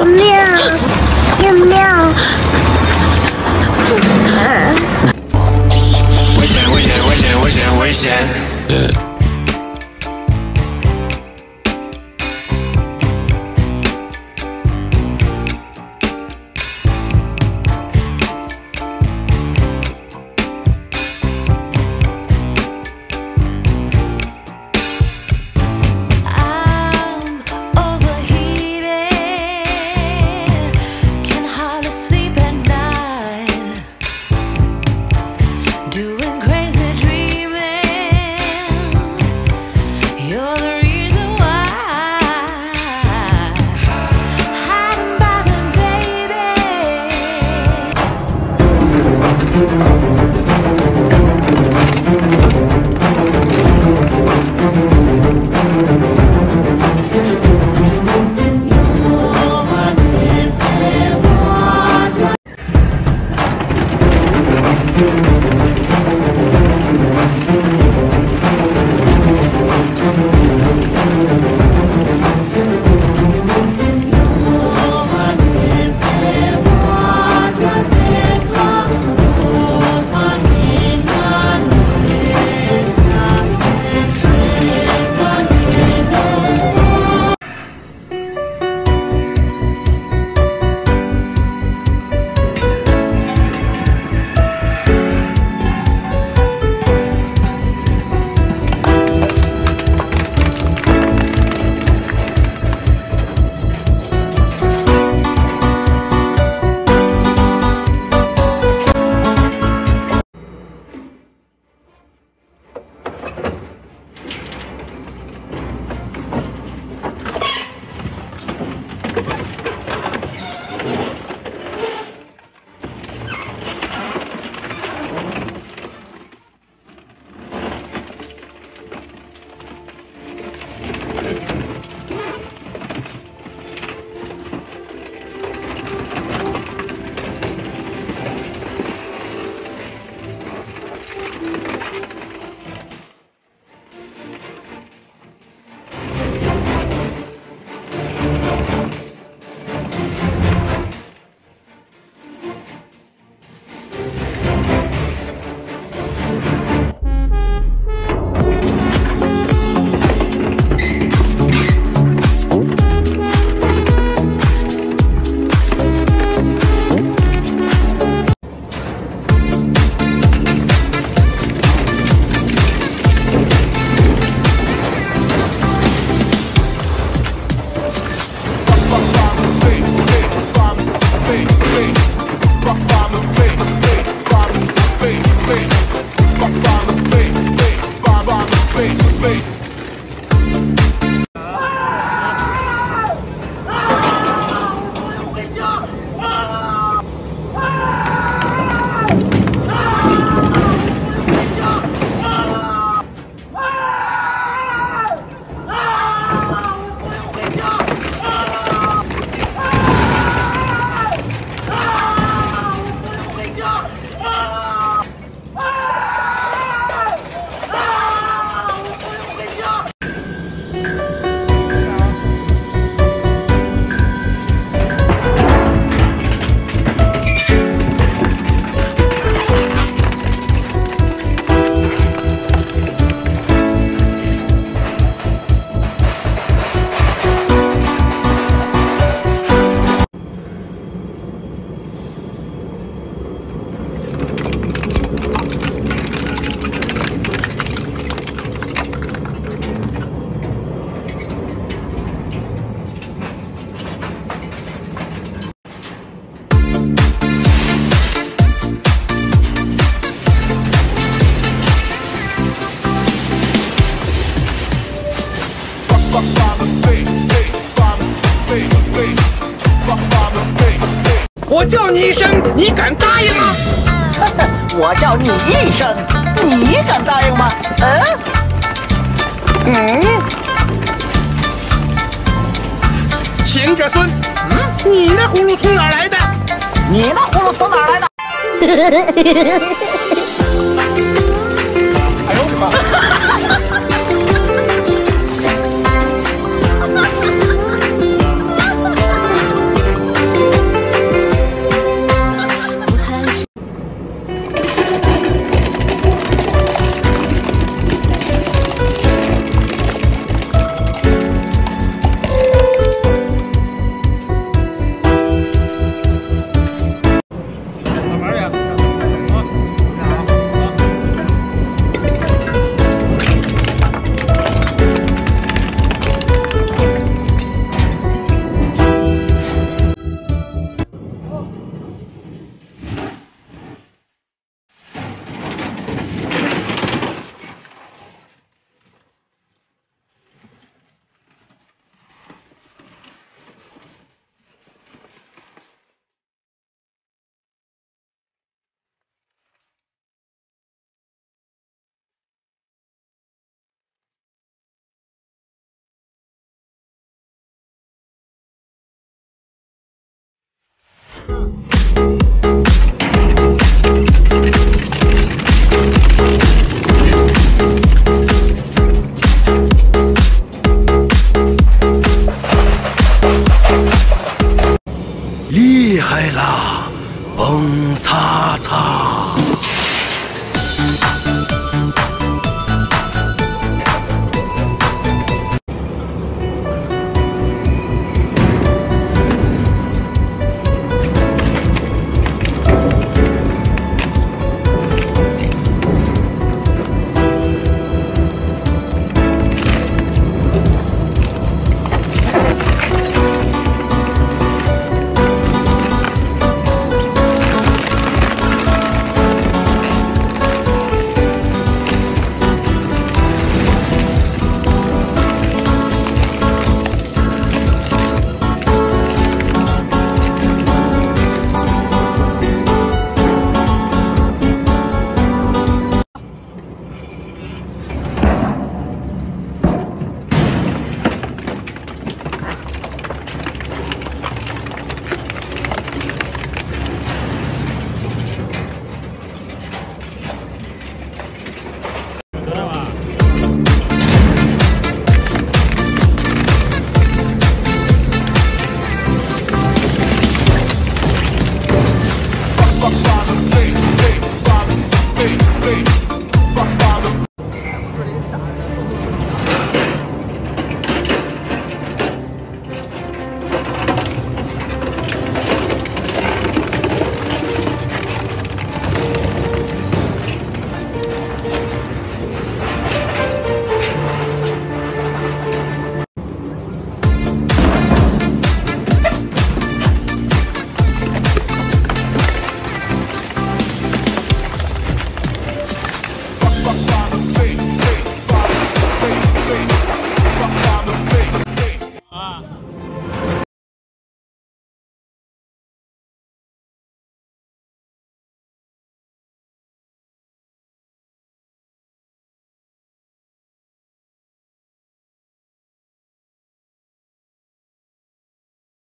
救命！救命！危险！危险！危险！危险！危险！Thank you. 我叫你一声，你敢答应吗？我叫你一声，你敢答应吗？嗯？嗯。行者孙，嗯，你那葫芦从哪儿来的？你那葫芦从哪儿来的？厉害啦，蹦擦擦。